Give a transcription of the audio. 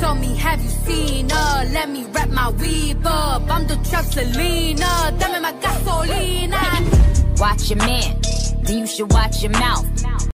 told me, have you seen her? Let me wrap my weave up. I'm the trap Selena, dame my gasolina. Watch your man, then you should watch your mouth.